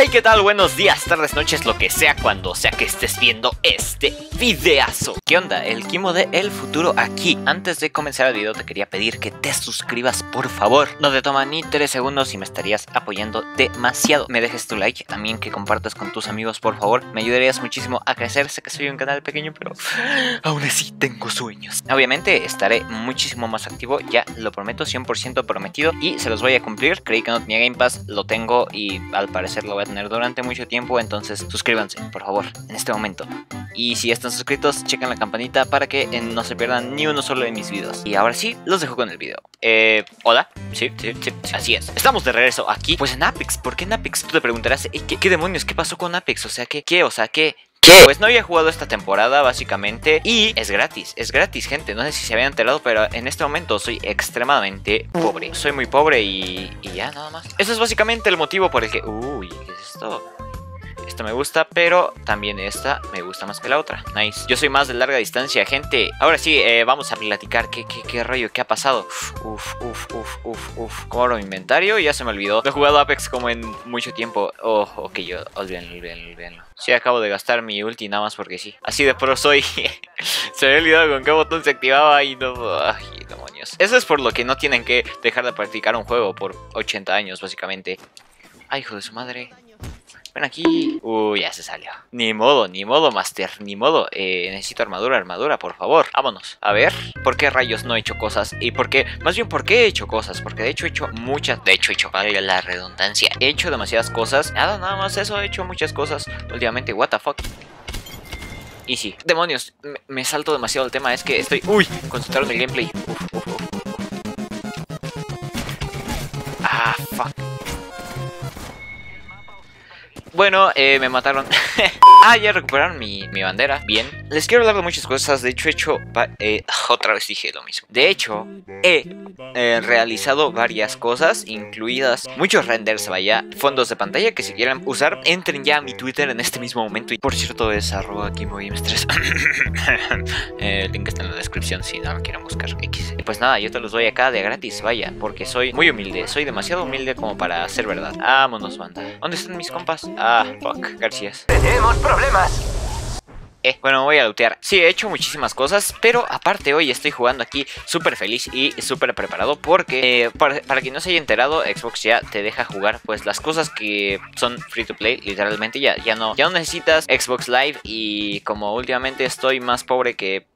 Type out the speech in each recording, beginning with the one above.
Hey, ¿qué tal? Buenos días, tardes, noches, lo que sea cuando sea que estés viendo este videazo. ¿Qué onda? El Kimo de El Futuro aquí. Antes de comenzar el video te quería pedir que te suscribas, por favor. No te toma ni 3 segundos y me estarías apoyando demasiado. Me dejes tu like, también que compartas con tus amigos, por favor. Me ayudarías muchísimo a crecer. Sé que soy un canal pequeño, pero aún así tengo sueños. Obviamente estaré muchísimo más activo, ya lo prometo, 100% prometido. Y se los voy a cumplir. Creí que no tenía Game Pass, lo tengo y al parecer lo voy a tener durante mucho tiempo, entonces suscríbanse, por favor, en este momento. Y si están suscritos, chequen la campanita para que eh, no se pierdan ni uno solo de mis videos. Y ahora sí, los dejo con el video. Eh, hola, sí, sí, sí, así es. Estamos de regreso aquí, pues en Apex. ¿Por qué en Apex? Tú te preguntarás, ¿qué, qué demonios? ¿Qué pasó con Apex? O sea, ¿qué? ¿Qué? O sea, ¿qué? ¿Qué? Pues no había jugado esta temporada básicamente y es gratis, es gratis gente, no sé si se habían enterado pero en este momento soy extremadamente pobre, soy muy pobre y, y ya nada más. Eso es básicamente el motivo por el que... Uy, ¿qué esto? Me gusta, pero también esta me gusta más que la otra. Nice. Yo soy más de larga distancia, gente. Ahora sí, eh, vamos a platicar. ¿Qué, rollo? ¿Qué ha pasado? Uf, uf, uf, uf, uf. ¿Cómo lo inventario? Ya se me olvidó. No he jugado Apex como en mucho tiempo. Oh, ok, yo, olvídenlo, olvídenlo, olvídenlo. Sí, acabo de gastar mi ulti nada más porque sí. Así de pro soy. se me había olvidado con qué botón se activaba y no... Ay, demonios. Eso es por lo que no tienen que dejar de practicar un juego por 80 años, básicamente. Ay, hijo de su madre. Ven aquí. Uy, ya se salió. Ni modo, ni modo, Master, ni modo. Eh, necesito armadura, armadura, por favor. Vámonos. A ver, ¿por qué rayos no he hecho cosas? Y por qué, más bien, ¿por qué he hecho cosas? Porque de hecho he hecho muchas. De hecho he hecho, valga la redundancia. He hecho demasiadas cosas. Nada, nada más eso. He hecho muchas cosas últimamente. What the fuck. Y sí, demonios, me, me, salto demasiado el tema. Es que estoy, uy, concentrado en el gameplay. Uf, Bueno, eh, me mataron. ah, ya recuperaron mi, mi, bandera. Bien. Les quiero hablar de muchas cosas. De hecho, he hecho... Eh, otra vez dije lo mismo. De hecho, he eh, realizado varias cosas, incluidas muchos renders, vaya, fondos de pantalla que si quieren usar, entren ya a mi Twitter en este mismo momento. Y por cierto, es arroba KimoGames3. el link está en la descripción si no lo quieren buscar. X. Pues nada, yo te los doy acá de gratis, vaya, porque soy muy humilde. Soy demasiado humilde como para ser verdad. Vámonos, banda. ¿Dónde están mis compas? Ah, fuck, gracias. Tenemos problemas. Eh, bueno, voy a lootear. Sí, he hecho muchísimas cosas, pero aparte hoy estoy jugando aquí súper feliz y súper preparado porque, eh, para, para, quien no se haya enterado, Xbox ya te deja jugar pues las cosas que son free to play, literalmente ya, ya, no, ya no necesitas Xbox Live y como últimamente estoy más pobre que,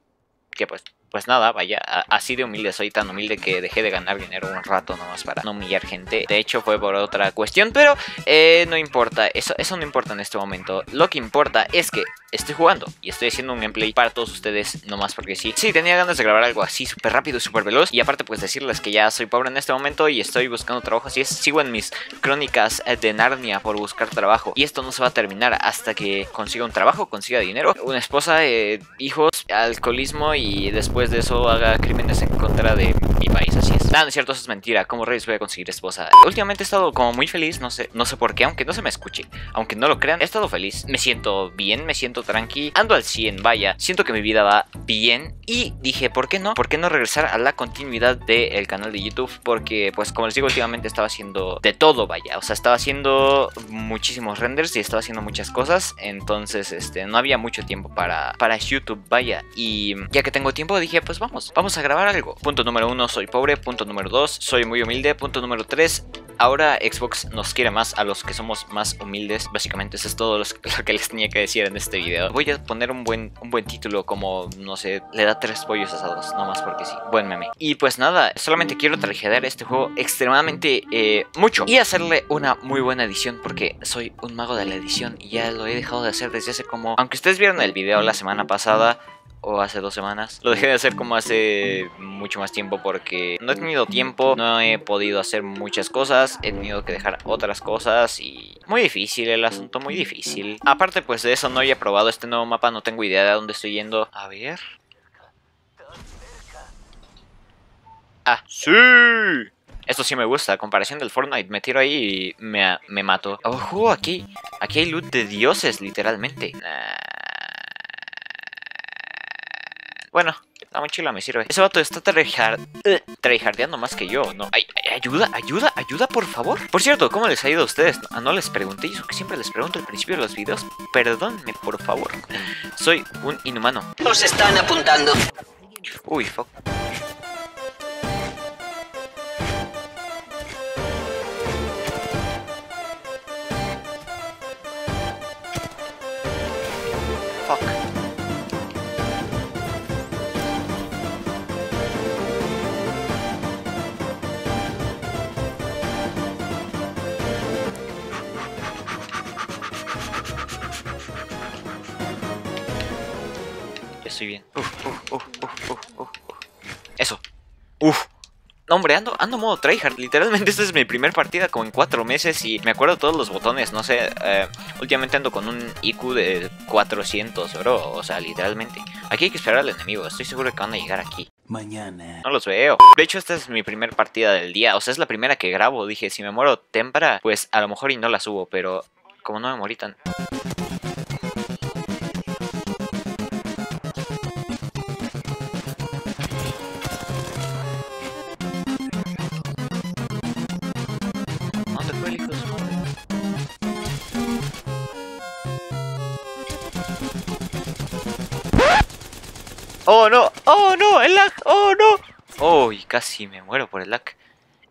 que pues pues nada, vaya, así de humilde soy tan humilde que dejé de ganar dinero un rato nomás para no humillar gente. De hecho fue por otra cuestión, pero eh, no importa, eso, eso no importa en este momento. Lo que importa es que estoy jugando y estoy haciendo un gameplay para todos ustedes, nomás porque sí. Sí, tenía ganas de grabar algo así súper rápido y súper veloz. Y aparte pues decirles que ya soy pobre en este momento y estoy buscando trabajo. Así es, sigo en mis crónicas de Narnia por buscar trabajo. Y esto no se va a terminar hasta que consiga un trabajo, consiga dinero, una esposa, eh, hijos, alcoholismo y después de eso haga crímenes en contra de mi país, así es. Nada, no es cierto, eso es mentira. ¿Cómo reyes voy a conseguir esposa? Últimamente he estado como muy feliz, no sé, no sé por qué, aunque no se me escuche, aunque no lo crean, he estado feliz. Me siento bien, me siento tranqui, ando al 100, vaya. Siento que mi vida va bien y dije, ¿por qué no? ¿Por qué no regresar a la continuidad del canal de YouTube? Porque, pues, como les digo, últimamente estaba haciendo de todo, vaya. O sea, estaba haciendo muchísimos renders y estaba haciendo muchas cosas. Entonces, este, no había mucho tiempo para, para YouTube, vaya. Y ya que tengo tiempo, dije, pues vamos, vamos a grabar algo. Punto número uno, soy pobre. Punto número dos, soy muy humilde. Punto número tres, ahora Xbox nos quiere más a los que somos más humildes. Básicamente eso es todo lo que les tenía que decir en este video. Voy a poner un buen, un buen título como, no sé, le da tres pollos asados, no más porque sí. Buen meme. Y pues nada, solamente quiero trajear este juego extremadamente eh, mucho y hacerle una muy buena edición porque soy un mago de la edición y ya lo he dejado de hacer desde hace como... Aunque ustedes vieron el video la semana pasada o hace dos semanas. Lo dejé de hacer como hace mucho más tiempo porque no he tenido tiempo, no he podido hacer muchas cosas, he tenido que dejar otras cosas y muy difícil el asunto, muy difícil. Aparte pues de eso no había probado este nuevo mapa, no tengo idea de dónde estoy yendo. A ver. Ah, sí. Esto sí me gusta, a comparación del Fortnite, me tiro ahí y me, me mato. Ojo, aquí, aquí hay loot de dioses, literalmente. Nah. Bueno, La mochila me sirve. Ese vato está tryhard, eh, tryhardeando más que yo. No, ay, ay, ayuda, ayuda, ayuda, por favor. Por cierto, ¿cómo les ha ido a ustedes? No, no les pregunté eso que siempre les pregunto al principio de los videos. Perdónme, por favor. Soy un inhumano. Nos están apuntando. Uy, fuck. Fuck. Estoy bien. Uf, uf, uf, uf, uf, uf, uf. Eso. Uf. No, hombre, ando, ando modo tryhard. Literalmente esta es mi primer partida como en cuatro meses y me acuerdo todos los botones. No sé, eh, últimamente ando con un IQ de 400, bro. O sea, literalmente. Aquí hay que esperar al enemigo. Estoy seguro que van a llegar aquí. Mañana. No los veo. De hecho, esta es mi primer partida del día. O sea, es la primera que grabo. Dije, si me muero temprano, pues a lo mejor y no la subo. Pero como no me morí tan... ¡Oh, no! ¡Oh, no! ¡El lag! ¡Oh, no! ¡Oh, y casi me muero por el lag!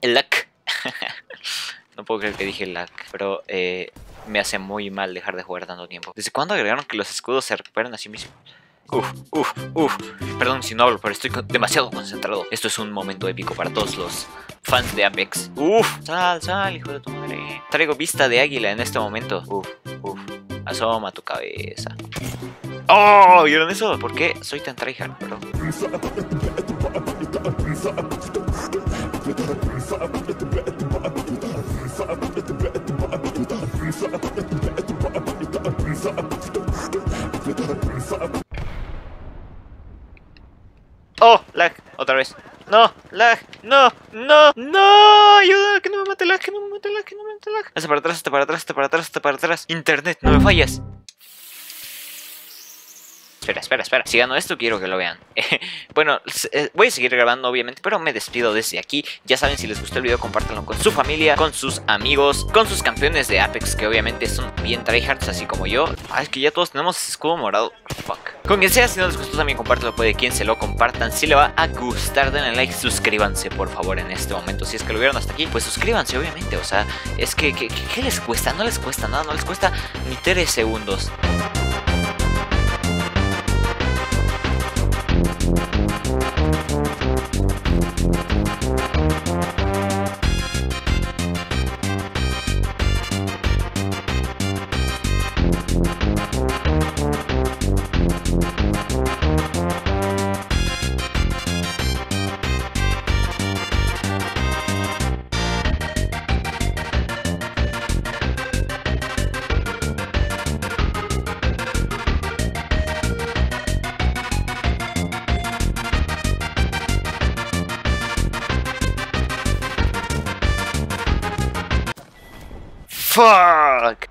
¡El lag! no puedo creer que dije lag, pero eh, me hace muy mal dejar de jugar tanto tiempo. ¿Desde cuándo agregaron que los escudos se recuperan a sí mismos? Uf, uf, uf. Perdón si no hablo, pero estoy demasiado concentrado. Esto es un momento épico para todos los fans de Apex. Uf, sal, sal, hijo de tu madre. Traigo vista de águila en este momento. Uf, uf. Asoma tu cabeza. ¡Oh! ¿Vieron eso? ¿Por qué soy tan tryhard, bro? ¡Oh! ¡Lag! Otra vez. ¡No! ¡Lag! ¡No! ¡No! ¡No! ¡Ayuda! ¡Que no me mate lag! ¡Que no me mate lag! ¡Que no me mate lag! Hasta para atrás, hasta para atrás, hasta para atrás, hasta para atrás. Internet, no me fallas. Espera, espera, espera. Si gano esto, quiero que lo vean. bueno, eh, voy a seguir grabando, obviamente, pero me despido desde aquí. Ya saben, si les gustó el video, compártanlo con su familia, con sus amigos, con sus campeones de Apex, que obviamente son bien tryhards, así como yo. Ah, es que ya todos tenemos escudo morado. Fuck. Con quien sea, si no les gustó, también compártelo. Puede quien se lo compartan. Si le va a gustar, denle like, suscríbanse, por favor, en este momento. Si es que lo vieron hasta aquí, pues suscríbanse, obviamente. O sea, es que- ¿qué les cuesta? No les cuesta nada, no les cuesta ni 3 segundos. Fuck.